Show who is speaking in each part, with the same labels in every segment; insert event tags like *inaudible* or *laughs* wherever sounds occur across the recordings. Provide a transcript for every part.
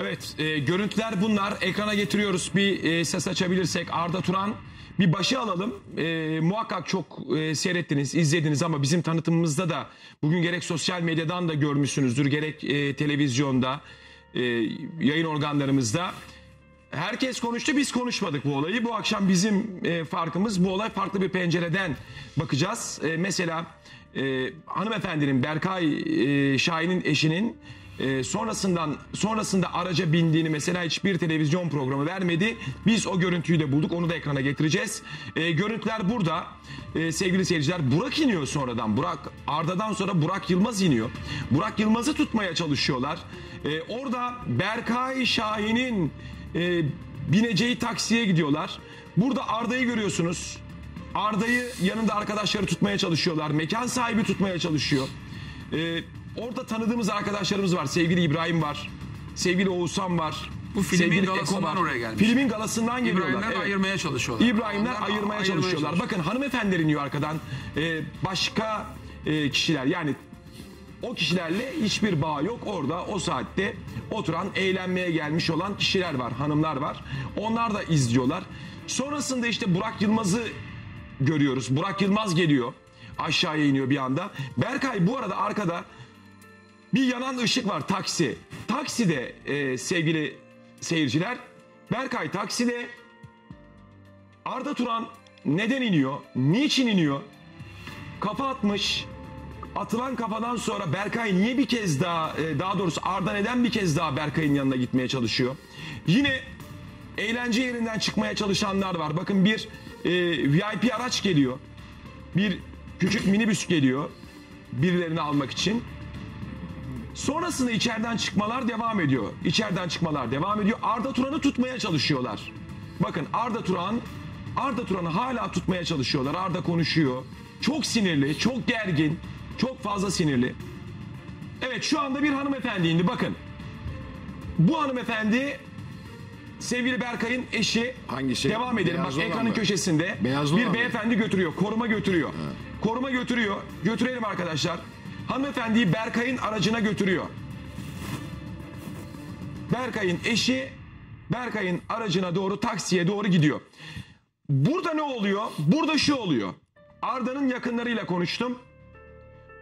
Speaker 1: Evet, e, görüntüler bunlar. Ekrana getiriyoruz. Bir e, ses açabilirsek Arda Turan bir başı alalım. E, muhakkak çok e, seyrettiniz, izlediniz ama bizim tanıtımımızda da bugün gerek sosyal medyadan da görmüşsünüzdür, gerek e, televizyonda, e, yayın organlarımızda. Herkes konuştu, biz konuşmadık bu olayı. Bu akşam bizim e, farkımız bu olay farklı bir pencereden bakacağız. E, mesela e, hanımefendinin Berkay e, Şahin'in eşinin e, sonrasından sonrasında araca bindiğini mesela hiçbir televizyon programı vermedi. Biz o görüntüyü de bulduk. Onu da ekrana getireceğiz. E, görüntüler burada. E, sevgili seyirciler Burak iniyor sonradan. Burak Arda'dan sonra Burak Yılmaz iniyor. Burak Yılmaz'ı tutmaya çalışıyorlar. E, orada Berkay Şahin'in e, bineceği taksiye gidiyorlar. Burada Arda'yı görüyorsunuz. Arda'yı yanında arkadaşları tutmaya çalışıyorlar. Mekan sahibi tutmaya çalışıyor. Ee, orada tanıdığımız arkadaşlarımız var. Sevgili İbrahim var. Sevgili Oğuzhan var.
Speaker 2: Bu filmin
Speaker 1: sevgili
Speaker 2: galasından
Speaker 1: Eko var.
Speaker 2: oraya gelmiş.
Speaker 1: Filmin galasından geliyorlar.
Speaker 2: İbrahim'den
Speaker 1: evet.
Speaker 2: ayırmaya çalışıyorlar.
Speaker 1: İbrahim'den
Speaker 2: Ondan
Speaker 1: ayırmaya, çalışıyorlar.
Speaker 2: çalışıyor.
Speaker 1: Bakın hanımefendiler iniyor arkadan. Ee, başka e, kişiler yani o kişilerle hiçbir bağ yok. Orada o saatte oturan, eğlenmeye gelmiş olan kişiler var, hanımlar var. Onlar da izliyorlar. Sonrasında işte Burak Yılmaz'ı görüyoruz. Burak Yılmaz geliyor. Aşağıya iniyor bir anda. Berkay bu arada arkada bir yanan ışık var taksi. Takside e, sevgili seyirciler. Berkay takside. Arda Turan neden iniyor? Niçin iniyor? Kafa atmış. Atılan kafadan sonra Berkay niye bir kez daha e, daha doğrusu Arda neden bir kez daha Berkay'ın yanına gitmeye çalışıyor? Yine eğlence yerinden çıkmaya çalışanlar var. Bakın bir e, VIP araç geliyor. Bir küçük minibüs geliyor. Birilerini almak için. Sonrasında içeriden çıkmalar devam ediyor. İçeriden çıkmalar devam ediyor. Arda Turan'ı tutmaya çalışıyorlar. Bakın Arda Turan Arda Turan'ı hala tutmaya çalışıyorlar. Arda konuşuyor. Çok sinirli, çok gergin, çok fazla sinirli. Evet şu anda bir hanımefendi indi bakın. Bu hanımefendi sevgili Berkay'ın eşi.
Speaker 3: Hangisi?
Speaker 1: Devam edelim.
Speaker 3: Beyazlı
Speaker 1: Bak ekranın
Speaker 3: mı?
Speaker 1: köşesinde
Speaker 3: Beyazlı
Speaker 1: bir beyefendi götürüyor. Koruma götürüyor. Koruma götürüyor. Götürelim arkadaşlar. Hanımefendiyi Berkay'ın aracına götürüyor. Berkay'ın eşi Berkay'ın aracına doğru taksiye doğru gidiyor. Burada ne oluyor? Burada şu oluyor. Arda'nın yakınlarıyla konuştum.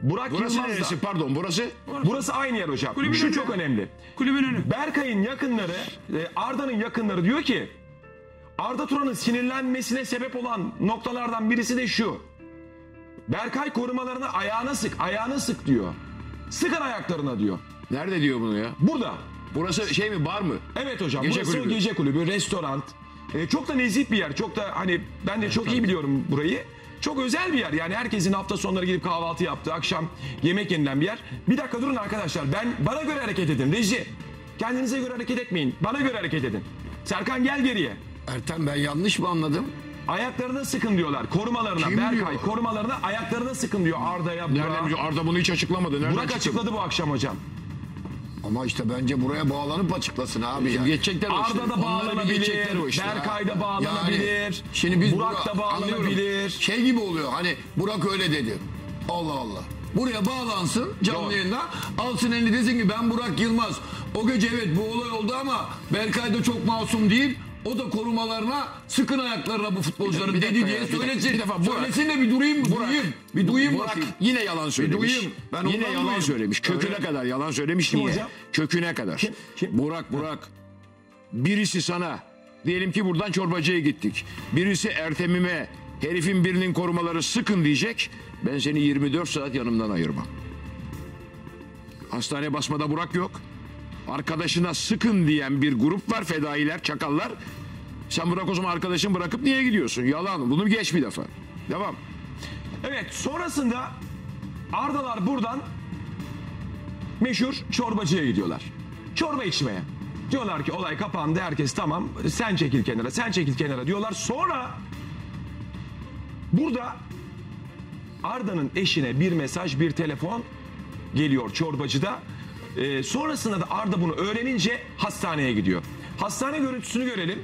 Speaker 1: Burak
Speaker 3: Burası
Speaker 1: Yılmaz'la.
Speaker 3: neresi? Pardon burası.
Speaker 1: Burası aynı yer hocam.
Speaker 2: Kulübün
Speaker 1: Şu
Speaker 2: önü.
Speaker 1: çok önemli.
Speaker 2: Kulübün önü.
Speaker 1: Berkay'ın yakınları, e, Arda'nın yakınları diyor ki Arda Turan'ın sinirlenmesine sebep olan noktalardan birisi de şu. Berkay korumalarını ayağına sık, ayağına sık diyor. Sıkın ayaklarına diyor.
Speaker 3: Nerede diyor bunu ya?
Speaker 1: Burada.
Speaker 3: Burası şey mi bar mı?
Speaker 1: Evet hocam.
Speaker 3: Gece
Speaker 1: burası
Speaker 3: kulübü.
Speaker 1: gece kulübü, restoran. E, çok da nezih bir yer. Çok da hani ben de çok iyi biliyorum burayı. Çok özel bir yer. Yani herkesin hafta sonları gidip kahvaltı yaptığı, akşam yemek yenilen bir yer. Bir dakika durun arkadaşlar. Ben bana göre hareket edin. Reji. Kendinize göre hareket etmeyin. Bana göre hareket edin. Serkan gel geriye.
Speaker 4: Ertem ben yanlış mı anladım?
Speaker 1: Ayaklarına sıkın diyorlar. Korumalarına.
Speaker 4: Kim
Speaker 1: Berkay
Speaker 4: diyor?
Speaker 1: korumalarına ayaklarına sıkın diyor Arda'ya.
Speaker 3: Nereden biliyor? Arda bunu hiç açıklamadı. Nereden
Speaker 1: Burak
Speaker 3: çıktı?
Speaker 1: açıkladı bu akşam hocam.
Speaker 4: Ama işte bence buraya bağlanıp açıklasın abi. Yani.
Speaker 3: Geçecekler o işleri.
Speaker 1: Arda da bağlanabilir.
Speaker 4: o.
Speaker 1: Berkay da bağlanabilir.
Speaker 4: Yani şimdi biz
Speaker 1: Burak
Speaker 4: Burak-
Speaker 1: da bağlanabilir.
Speaker 4: anlıyorum. Şey gibi oluyor hani Burak öyle dedi. Allah Allah. Buraya bağlansın canlı
Speaker 1: Doğru.
Speaker 4: yayında. Alsın elini desin ki ben Burak Yılmaz. O gece evet bu olay oldu ama Berkay da çok masum değil. O da korumalarına sıkın ayaklarına bu futbolcuların
Speaker 3: Bir dakika
Speaker 4: dedi diye
Speaker 3: bir
Speaker 4: söylesin.
Speaker 3: Bir defa Burak-
Speaker 4: söylesin de bir durayım mı? Duyayım. Bir duyayım
Speaker 3: Burak
Speaker 4: bakayım.
Speaker 3: yine yalan söylemiş.
Speaker 4: duyayım. Ben
Speaker 3: yine yalan
Speaker 4: duyayım.
Speaker 3: söylemiş. Köküne
Speaker 4: Öyle.
Speaker 3: kadar yalan söylemiş.
Speaker 1: Kim
Speaker 3: Niye?
Speaker 1: hocam?
Speaker 3: Köküne kadar.
Speaker 1: Kim? Kim?
Speaker 3: Burak Burak. Birisi sana diyelim ki buradan çorbacıya gittik. Birisi Ertem'ime herifin birinin korumaları sıkın diyecek. Ben seni 24 saat yanımdan ayırmam. Hastane basmada Burak yok. Arkadaşına sıkın diyen bir grup var fedailer, çakallar. Sen Burak o zaman arkadaşın bırakıp niye gidiyorsun? Yalan. Bunu geç bir defa. Devam.
Speaker 1: Evet sonrasında Ardalar buradan meşhur çorbacıya gidiyorlar. Çorba içmeye. Diyorlar ki olay kapandı herkes tamam sen çekil kenara sen çekil kenara diyorlar. Sonra burada Arda'nın eşine bir mesaj bir telefon geliyor çorbacıda. Ee, sonrasında da Arda bunu öğrenince hastaneye gidiyor. Hastane görüntüsünü görelim.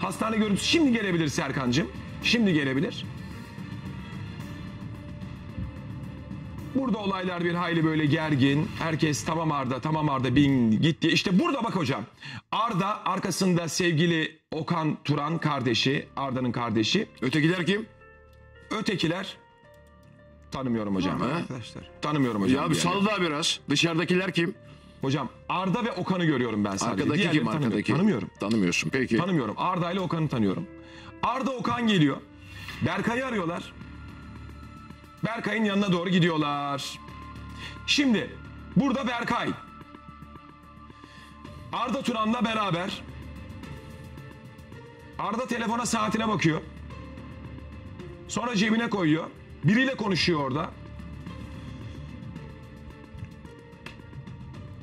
Speaker 1: Hastane görüntüsü şimdi gelebilir Serkan'cığım. Şimdi gelebilir. Burada olaylar bir hayli böyle gergin. Herkes tamam Arda, tamam Arda bin gitti. İşte burada bak hocam. Arda arkasında sevgili Okan Turan kardeşi, Arda'nın kardeşi.
Speaker 3: Ötekiler kim?
Speaker 1: Ötekiler tanımıyorum hocam.
Speaker 3: Ha?
Speaker 1: Arkadaşlar. Tanımıyorum hocam.
Speaker 3: Ya bir
Speaker 1: diğerleri.
Speaker 3: sal daha biraz. Dışarıdakiler kim?
Speaker 1: Hocam Arda ve Okan'ı görüyorum ben sadece.
Speaker 3: Arkadaki
Speaker 1: Diğerlerini
Speaker 3: kim
Speaker 1: tanımıyorum.
Speaker 3: arkadaki?
Speaker 1: Tanımıyorum.
Speaker 3: Tanımıyorsun peki.
Speaker 1: Tanımıyorum. Arda ile Okan'ı tanıyorum. Arda Okan geliyor. Berkay'ı arıyorlar. Berkay'ın yanına doğru gidiyorlar. Şimdi burada Berkay. Arda Turan'la beraber. Arda telefona saatine bakıyor. Sonra cebine koyuyor. Biriyle konuşuyor orada.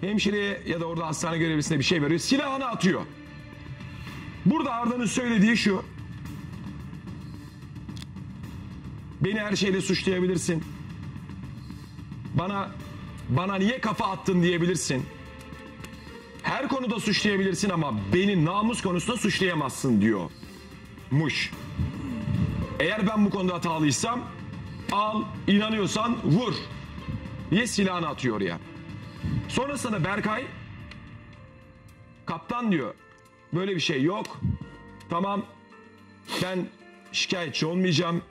Speaker 1: Hemşireye ya da orada hastane görevlisine bir şey veriyor. Silahını atıyor. Burada Arda'nın söylediği şu. Beni her şeyle suçlayabilirsin. Bana bana niye kafa attın diyebilirsin. Her konuda suçlayabilirsin ama beni namus konusunda suçlayamazsın diyor. Muş. Eğer ben bu konuda hatalıysam al inanıyorsan vur. Diye silahını atıyor oraya. Sonrasında Berkay kaptan diyor böyle bir şey yok. Tamam ben şikayetçi olmayacağım.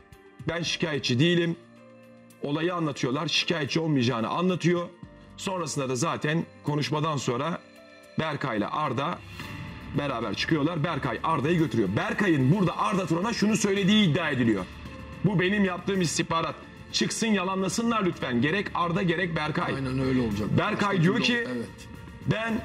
Speaker 1: Ben şikayetçi değilim. Olayı anlatıyorlar. Şikayetçi olmayacağını anlatıyor. Sonrasında da zaten konuşmadan sonra Berkay ile Arda beraber çıkıyorlar. Berkay Arda'yı götürüyor. Berkay'ın burada Arda Turan'a şunu söylediği iddia ediliyor. Bu benim yaptığım istihbarat. Çıksın yalanlasınlar lütfen. Gerek Arda gerek Berkay.
Speaker 4: Aynen öyle olacak.
Speaker 1: Berkay
Speaker 4: Başka
Speaker 1: diyor ki-
Speaker 4: Evet.
Speaker 1: Ben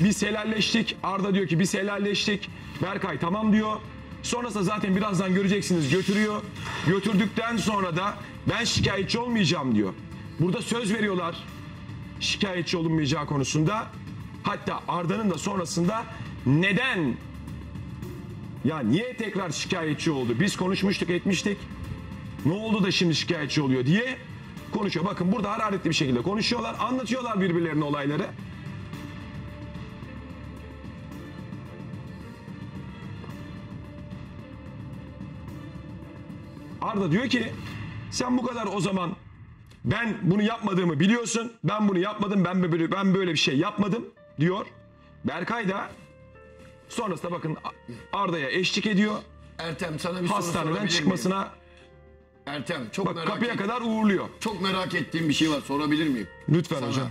Speaker 1: biz helalleştik. Arda diyor ki biz helalleştik. Berkay tamam diyor. Sonrasında zaten birazdan göreceksiniz götürüyor. Götürdükten sonra da ben şikayetçi olmayacağım diyor. Burada söz veriyorlar şikayetçi olunmayacağı konusunda. Hatta Arda'nın da sonrasında neden ya niye tekrar şikayetçi oldu? Biz konuşmuştuk etmiştik. Ne oldu da şimdi şikayetçi oluyor diye konuşuyor. Bakın burada hararetli bir şekilde konuşuyorlar. Anlatıyorlar birbirlerine olayları. Arda diyor ki sen bu kadar o zaman ben bunu yapmadığımı biliyorsun. Ben bunu yapmadım. Ben böyle ben böyle bir şey yapmadım diyor. Berkay da sonrasında bakın Arda'ya eşlik ediyor.
Speaker 4: Ertem sana bir soru
Speaker 1: Hastaneden
Speaker 4: sorabilir miyim? Ertem çok
Speaker 1: bak
Speaker 4: merak
Speaker 1: kapıya
Speaker 4: et-
Speaker 1: kadar uğurluyor.
Speaker 4: Çok merak ettiğim bir şey var sorabilir miyim?
Speaker 1: Lütfen
Speaker 4: Sana.
Speaker 1: hocam.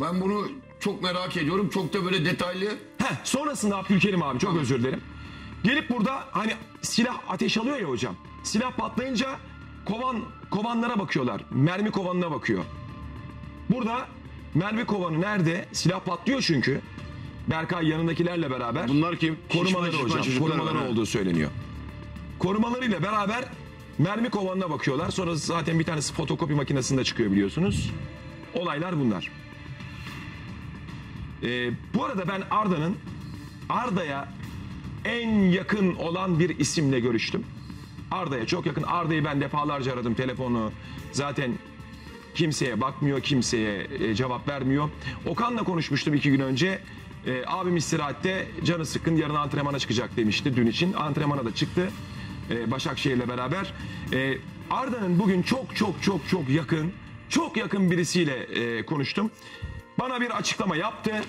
Speaker 4: Ben bunu çok merak ediyorum. Çok da böyle detaylı.
Speaker 1: Heh, sonrasında Abdülkerim abi çok özür dilerim. Gelip burada hani silah ateş alıyor ya hocam. Silah patlayınca kovan kovanlara bakıyorlar. Mermi kovanına bakıyor. Burada mermi kovanı nerede? Silah patlıyor çünkü. Berkay yanındakilerle beraber.
Speaker 3: Bunlar kim?
Speaker 1: Korumaları
Speaker 3: Şişman, şişman
Speaker 1: hocam.
Speaker 3: çocuklar
Speaker 1: Korumaları
Speaker 3: ha.
Speaker 1: olduğu söyleniyor. Korumalarıyla beraber mermi kovanına bakıyorlar. Sonra zaten bir tanesi fotokopi makinesinde çıkıyor biliyorsunuz. Olaylar bunlar. Ee, bu arada ben Arda'nın Arda'ya en yakın olan bir isimle görüştüm. Arda'ya çok yakın. Arda'yı ben defalarca aradım telefonu. Zaten kimseye bakmıyor, kimseye e, cevap vermiyor. Okan'la konuşmuştum iki gün önce. E, abim istirahatte canı sıkkın yarın antrenmana çıkacak demişti dün için. Antrenmana da çıktı e, Başakşehir'le beraber. E, Arda'nın bugün çok çok çok çok yakın, çok yakın birisiyle e, konuştum. Bana bir açıklama yaptı.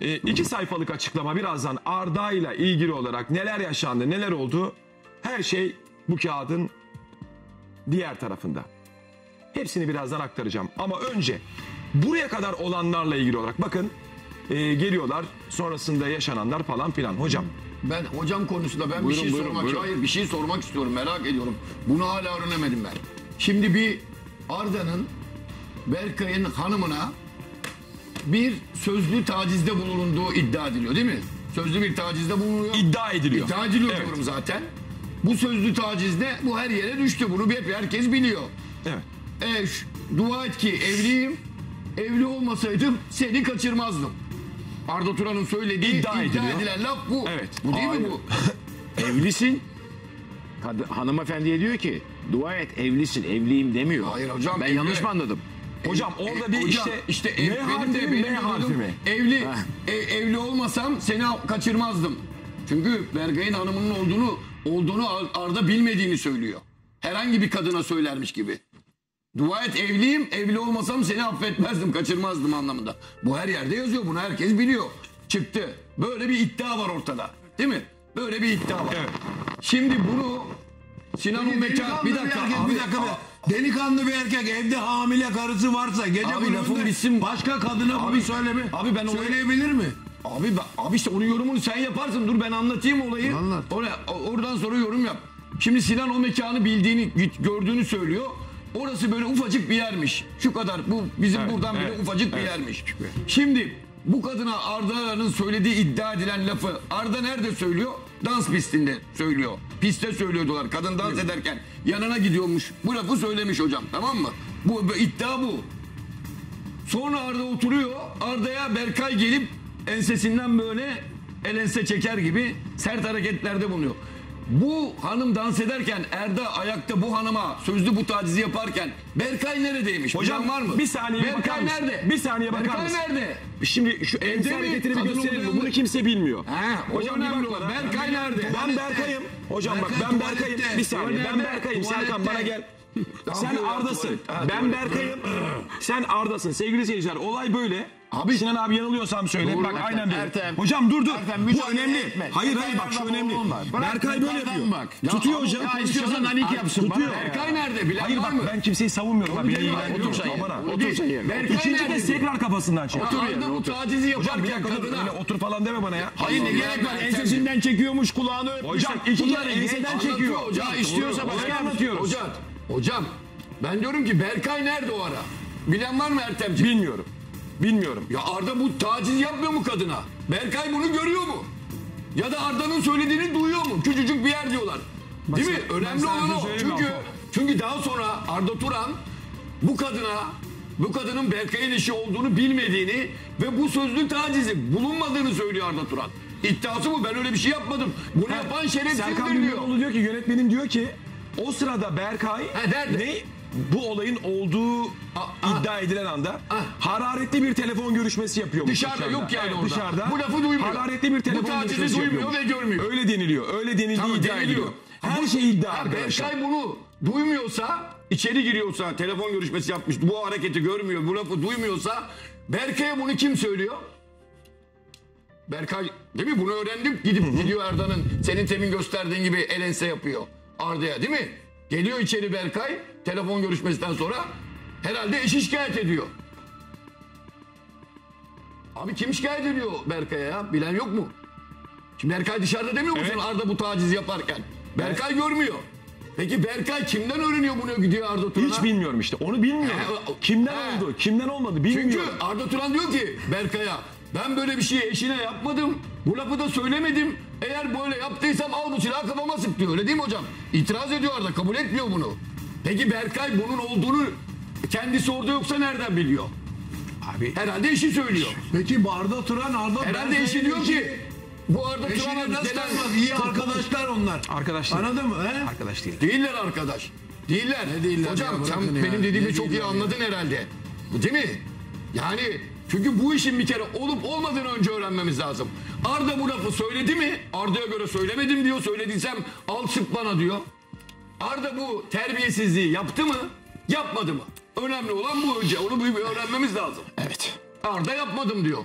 Speaker 1: E, iki sayfalık açıklama birazdan Arda ile ilgili olarak neler yaşandı, neler oldu her şey bu kağıdın diğer tarafında. Hepsini birazdan aktaracağım. Ama önce buraya kadar olanlarla ilgili olarak bakın e, geliyorlar sonrasında yaşananlar falan filan. Hocam
Speaker 4: Ben hocam konusunda ben
Speaker 3: Buyurun,
Speaker 4: bir şey
Speaker 3: buyurun,
Speaker 4: sormak
Speaker 3: buyurun.
Speaker 4: hayır bir şey sormak istiyorum merak ediyorum. Bunu hala öğrenemedim ben. Şimdi bir Arda'nın Berkay'ın hanımına bir sözlü tacizde bulunduğu iddia ediliyor değil mi? Sözlü bir tacizde bulunuyor.
Speaker 1: iddia ediliyor.
Speaker 4: İddia ediliyor
Speaker 1: Evet.
Speaker 4: diyorum zaten. Bu sözlü tacizde bu her yere düştü. Bunu hep herkes biliyor.
Speaker 1: Evet.
Speaker 4: E, şu- dua et ki evliyim. Evli olmasaydım seni kaçırmazdım. Arda Turan'ın söylediği
Speaker 1: İddia
Speaker 4: iddia,
Speaker 1: ediliyor.
Speaker 4: edilen laf bu.
Speaker 1: Evet.
Speaker 4: Bu değil
Speaker 3: Hayır.
Speaker 4: mi bu? *laughs*
Speaker 3: Evlisin. Kad- hanımefendiye diyor ki dua et evlisin evliyim demiyor.
Speaker 4: Hayır hocam,
Speaker 3: Ben
Speaker 4: evli.
Speaker 3: yanlış mı anladım?
Speaker 1: Hocam orada bir
Speaker 4: Hocam,
Speaker 1: işte,
Speaker 4: işte
Speaker 1: M
Speaker 4: ev, benim
Speaker 1: harfi
Speaker 4: de benim
Speaker 1: M harfi mi?
Speaker 4: Evli ev- evli olmasam seni kaçırmazdım. Çünkü Bergay'ın hanımının olduğunu olduğunu Ar- Arda bilmediğini söylüyor. Herhangi bir kadına söylermiş gibi. Dua et evliyim, evli olmasam seni affetmezdim, kaçırmazdım anlamında. Bu her yerde yazıyor, bunu herkes biliyor. Çıktı. Böyle bir iddia var ortada. Değil mi? Böyle bir iddia var.
Speaker 1: Evet.
Speaker 4: Şimdi bunu Sinan Ümmet'e
Speaker 2: Delikanlı
Speaker 4: bir dakika
Speaker 2: erkek,
Speaker 4: abi,
Speaker 2: bir dakika. bir- Delikanlı bir erkek evde hamile karısı varsa gece
Speaker 4: Abi lafın bitsin.
Speaker 2: başka kadına
Speaker 4: Abi-
Speaker 2: bunu söyleme.
Speaker 4: abi ben olayı-
Speaker 2: Söyleyebilir mi?
Speaker 4: Abi, ben- abi işte onun yorumunu sen yaparsın. Dur ben anlatayım olayı.
Speaker 2: Anlat.
Speaker 4: Oraya, oradan sonra yorum yap. Şimdi Sinan o mekanı bildiğini, gördüğünü söylüyor. Orası böyle ufacık bir yermiş. Şu kadar. Bu bizim
Speaker 1: Evet,
Speaker 4: buradan bile
Speaker 1: evet,
Speaker 4: ufacık bir yermiş. Şimdi bu kadına Arda'nın söylediği iddia edilen lafı Arda nerede söylüyor? Dans pistinde söylüyor. Piste söylüyordular. Kadın dans ederken yanına gidiyormuş. Bu lafı söylemiş hocam. Tamam mı? Bu bu iddia bu. Sonra Arda oturuyor. Arda'ya Berkay gelip ensesinden böyle el ense çeker gibi sert hareketlerde bulunuyor. Bu hanım dans ederken Erda ayakta bu hanıma sözlü bu tacizi yaparken Berkay neredeymiş?
Speaker 1: Hocam
Speaker 4: Bilen var mı?
Speaker 1: bir saniye bakar
Speaker 4: Berkay
Speaker 1: mısın?
Speaker 4: nerede?
Speaker 1: Bir saniye bakar
Speaker 4: Berkay
Speaker 1: mısın?
Speaker 4: nerede?
Speaker 1: Şimdi şu
Speaker 4: mi?
Speaker 1: hareketini bir
Speaker 4: Kadın
Speaker 1: gösterelim.
Speaker 4: olduğunu-
Speaker 1: Bunu kimse bilmiyor.
Speaker 4: O
Speaker 1: Hocam bir
Speaker 4: önemli
Speaker 1: bak
Speaker 4: olan.
Speaker 1: bana.
Speaker 4: Berkay nerede?
Speaker 1: Ben Berkay'ım. Hocam bak
Speaker 2: Berkay
Speaker 1: ben Berkay'ım. Bir saniye ben? Berkay'ım. Serkan bana gel. Sen Arda'sın.
Speaker 4: Ha,
Speaker 1: Ben. Berkay'ım. Sen Arda'sın. Sevgili seyirciler olay böyle.
Speaker 4: Abi-
Speaker 1: Sinan abi yanılıyorsam söyle.
Speaker 3: Doğru.
Speaker 1: bak
Speaker 3: Ertem,
Speaker 1: aynen böyle.
Speaker 3: Ertem.
Speaker 1: Hocam dur dur.
Speaker 3: Ertem,
Speaker 1: Bu önemli.
Speaker 3: etme.
Speaker 1: Hayır hayır bak şu önemli.
Speaker 3: Bırak,
Speaker 1: Berkay böyle yapıyor.
Speaker 3: bak.
Speaker 4: Ya
Speaker 1: Tutuyor hocam.
Speaker 3: Ya istiyorsan Hanik yapsın.
Speaker 1: Tutuyor.
Speaker 3: bana ya?
Speaker 4: Berkay nerede? Bilen
Speaker 1: Hayır bak
Speaker 4: mı?
Speaker 1: ben kimseyi savunmuyorum. ha, Beni
Speaker 4: Otur
Speaker 1: ilgilendiriyor.
Speaker 3: sen yerine. Otur sen yerine.
Speaker 4: Berkay
Speaker 1: İkinci kez tekrar kafasından çek.
Speaker 4: Otur Arda bu tacizi yaparken kadına.
Speaker 1: Öyle otur falan deme bana ya.
Speaker 3: Hayır ne gerek var? Ensesinden çekiyormuş kulağını öpmüş.
Speaker 1: Hocam iki kere enseden çekiyor.
Speaker 3: Hocam, istiyorsa başka anlatıyoruz.
Speaker 4: Hocam, hocam ben diyorum ki Berkay nerede o ara? Bilen var mı Ertemciğim?
Speaker 1: Bilmiyorum. Bilmiyorum.
Speaker 4: Ya Arda bu taciz yapmıyor mu kadına? Berkay bunu görüyor mu? Ya da Arda'nın söylediğini duyuyor mu? Küçücük bir yer diyorlar. Değil mi? Önemli olan o. Çünkü, çünkü daha sonra Arda Turan bu kadına bu kadının Berkay'ın eşi olduğunu bilmediğini ve bu sözlü tacizi bulunmadığını söylüyor Arda Turan. İddiası bu. Ben öyle bir şey yapmadım. Bunu yapan
Speaker 1: Serkan
Speaker 4: şerefsizdir diyor.
Speaker 1: Bilgioğlu diyor ki yönetmenim diyor ki o sırada Berkay
Speaker 4: Ha, nerede?
Speaker 1: ne bu olayın olduğu
Speaker 4: ah.
Speaker 1: iddia edilen anda
Speaker 4: Ah.
Speaker 1: hararetli bir telefon görüşmesi yapıyormuş
Speaker 4: Dışarıda yok yani orada.
Speaker 1: Dışarıda.
Speaker 4: Bu lafı duymuyor.
Speaker 1: Hararetli bir
Speaker 4: Bu
Speaker 1: telefon
Speaker 4: tacizi
Speaker 1: görüşmesi
Speaker 4: duymuyor
Speaker 1: yapıyormuş.
Speaker 4: ve görmüyor.
Speaker 1: Öyle deniliyor. Öyle denildiği
Speaker 4: Tamam,
Speaker 1: iddia
Speaker 4: deniliyor.
Speaker 1: ediliyor. Her şey iddia
Speaker 4: Ha,
Speaker 1: arkadaşlar.
Speaker 4: Berkay bunu duymuyorsa, içeri giriyorsa, telefon görüşmesi yapmış, bu hareketi görmüyor, bu lafı duymuyorsa Berkay'a bunu kim söylüyor? Berkay, değil mi? Bunu öğrendim. Gidip gidiyor Arda'nın senin temin gösterdiğin gibi el ense yapıyor. Arda'ya değil mi? Geliyor içeri Berkay, telefon görüşmesinden sonra herhalde eşi şikayet ediyor. Abi kim şikayet ediyor Berkay'a ya? Bilen yok mu? Şimdi Berkay dışarıda demiyor musun
Speaker 1: Evet.
Speaker 4: Arda bu taciz yaparken? Berkay görmüyor. Peki Berkay kimden öğreniyor bunu gidiyor Arda Turan'a?
Speaker 1: Hiç bilmiyorum işte. Onu bilmiyorum.
Speaker 4: He,
Speaker 1: Kimden
Speaker 4: he.
Speaker 1: oldu? Kimden olmadı
Speaker 4: Çünkü
Speaker 1: bilmiyorum.
Speaker 4: Arda Turan diyor ki Berkay'a ben böyle bir şeyi eşine yapmadım. Bu lafı da söylemedim. Eğer böyle yaptıysam al bu silahı kafama sık diyor. Öyle değil mi hocam? İtiraz ediyor Arda. Kabul etmiyor bunu. Peki Berkay bunun olduğunu kendisi orada yoksa nereden biliyor?
Speaker 1: Abi
Speaker 4: Herhalde eşi söylüyor.
Speaker 2: Peki Arda Turan Arda
Speaker 4: Herhalde
Speaker 2: ben
Speaker 4: eşi diyor ki bu Arda Turan'a
Speaker 2: Eşini nasıl
Speaker 4: gelen
Speaker 2: tanımaz? İyi arkadaşlar onlar.
Speaker 1: Arkadaş değil.
Speaker 2: Anladın mı? He?
Speaker 1: arkadaş değil.
Speaker 4: Değiller arkadaş. Değiller.
Speaker 2: Ne değiller
Speaker 4: Hocam sen
Speaker 2: bırakın ya.
Speaker 4: benim dediğimi
Speaker 2: Ne
Speaker 4: çok iyi
Speaker 2: değiller ya.
Speaker 4: anladın herhalde. Değil mi? Yani çünkü bu işin bir kere olup olmadığını önce öğrenmemiz lazım. Arda bu lafı söyledi mi? Arda'ya göre söylemedim diyor. Söylediysem al sık bana diyor. Arda bu terbiyesizliği yaptı mı? Yapmadı mı? Önemli olan bu önce. Onu bir öğrenmemiz lazım.
Speaker 3: Evet.
Speaker 4: Arda yapmadım diyor.